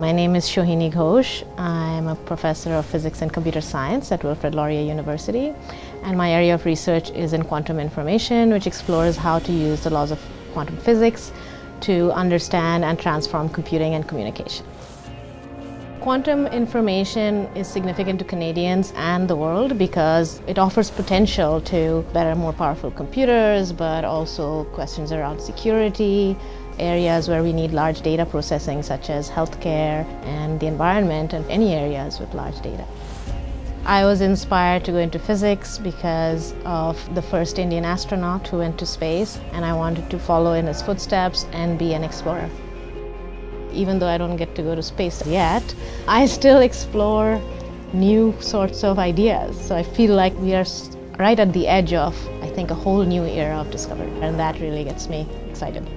My name is Shohini Ghose. I'm a professor of physics and computer science at Wilfrid Laurier University. And my area of research is in quantum information, which explores how to use the laws of quantum physics to understand and transform computing and communication. Quantum information is significant to Canadians and the world because it offers potential to better, more powerful computers, but also questions around security, areas where we need large data processing such as healthcare and the environment and any areas with large data. I was inspired to go into physics because of the first Indian astronaut who went to space and I wanted to follow in his footsteps and be an explorer. Even though I don't get to go to space yet, I still explore new sorts of ideas. So I feel like we are right at the edge of, I think, a whole new era of discovery and that really gets me excited.